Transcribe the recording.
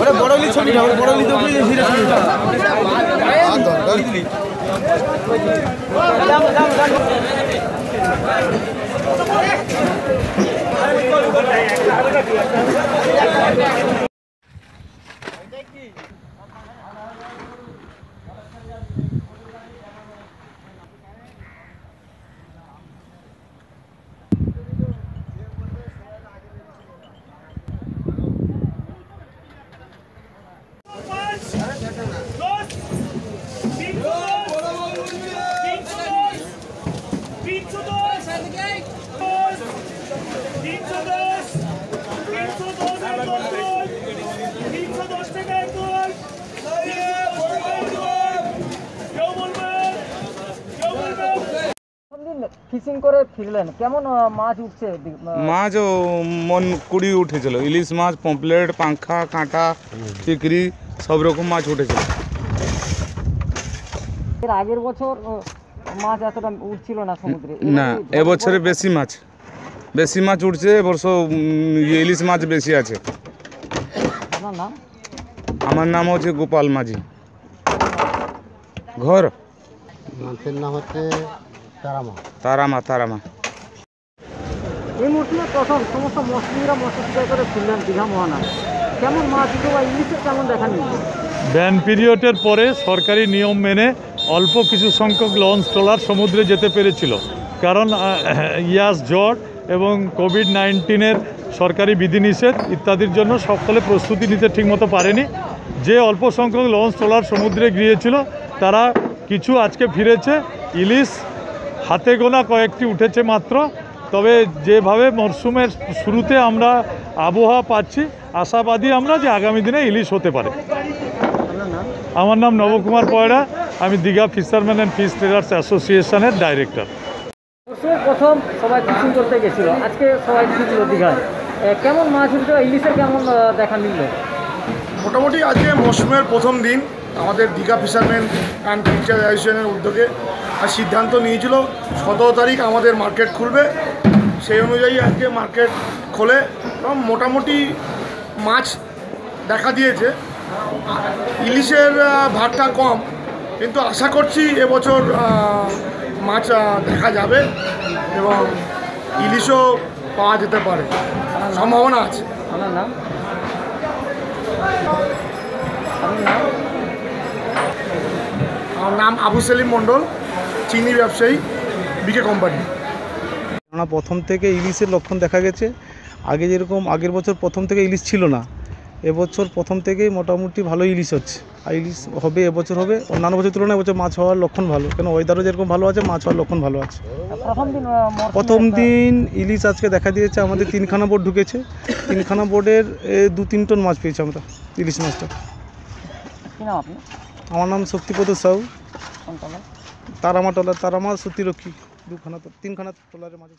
ওরে বড় ইলিশ ছবিটা ওরে বড় ইলিশ উপরে হিরে ছবিটা। দিন মাছ মন কুড়ি উঠেছিল। ইলিশ মাছ পমপ্লেট পাঙ্খা কাঁটা চিকরি সব রকম মাছ উঠেছে এর আগের বছর মাছ এতটা উঠছিল না সমুদ্রে। না এবছরে বেশি মাছ। বেশি মাছ উঠছে এবছর ইলিশ মাছ বেশি আছে। আপনার নাম? আমার নাম হচ্ছে গোপাল মাঝি। ঘর? মাছের নাম হচ্ছে তারামা। তারামা তারামা। এই মরশুমে প্রথম সমস্ত মৎস্যজীবীরা মৎস্য শিকার করে ফিরলেন দীঘা মহানায় ব্যান পিরিয়ডের পরে সরকারি নিয়ম মেনে অল্প কিছু সংখ্যক লঞ্চ ট্রলার সমুদ্রে যেতে পেরেছিল। কারণ ইয়াস জ্বর এবং কোভিড নাইন্টিনের সরকারি বিধিনিষেধ ইত্যাদির জন্য সকলে প্রস্তুতি নিতে ঠিকমতো পারেনি। যে অল্প সংখ্যক লঞ্চ ট্রলার সমুদ্রে গিয়েছিল, তারা কিছু আজকে ফিরেছে। ইলিশ হাতে গোনা কয়েকটি উঠেছে মাত্র। তবে যেভাবে মরশুমের শুরুতে আমরা আবহাওয়া পাচ্ছি। আশাবাদী আমরা যে আগামী দিনে ইলিশ হতে পারে। আমার নাম নবকুমার পয়রা আমি Digha fisherman and fish traders অ্যাসোসিয়েশনের ডাইরেক্টর। প্রথম সবাই ফিশিং করতে গেছিল। আজকে সবাই ফিরছিল দীঘায় কেমন মাছ উঠছে বা ইলিশের কেমন দেখা মিলল? মোটামুটি আজকে মৌসুমের প্রথম দিন। আমাদের দীঘা ফিশারম্যান অ্যান্ড ফিচার অ্যাসোসিয়েশনের উদ্যোগে আর সিদ্ধান্ত নিয়েছিল সতেরো তারিখ আমাদের মার্কেট খুলবে। সেই অনুযায়ী আজকে মার্কেট খোলে। মোটামুটি মাছ দেখা দিয়েছে। ইলিশের ভাগটা কম কিন্তু আশা করছি এবছর মাছ দেখা যাবে এবং ইলিশও পাওয়া যেতে পারে। সম্ভাবনা আছে। আপনার নাম? আমার নাম আবু সেলিম মণ্ডল চিনি ব্যবসায়ী বিকে কোম্পানি। কেননা প্রথম থেকে ইলিশের লক্ষণ দেখা গেছে। আগে যেরকম আগের বছর প্রথম থেকে ইলিশ ছিল না এবছর প্রথম থেকেই মোটামুটি ভালো ইলিশ হচ্ছে। আর ইলিশ হবে এবছর হবে অন্যান্য বছর তুলনায় এবছর মাছ হওয়ার লক্ষণ ভালো কেন ওয়েদারও যেরকম ভালো আছে মাছ হওয়ার লক্ষণ ভালো আছে। প্রথম দিন ইলিশ আজকে দেখা দিয়েছে আমাদের তিনখানা বোর্ড ঢুকেছে। তিনখানা বোর্ডের এ, দু তিন টন মাছ পেয়েছি আমরা ইলিশ মাছটা। আমার নাম শক্তিপদ সাউ। তলা? তারামা টলার তারামা সত্যিরক্ষী দুখানা তো- তিনখানা টলারের মাছ